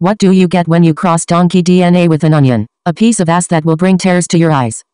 What do you get when you cross donkey DNA with an onion? A piece of ass that will bring tears to your eyes.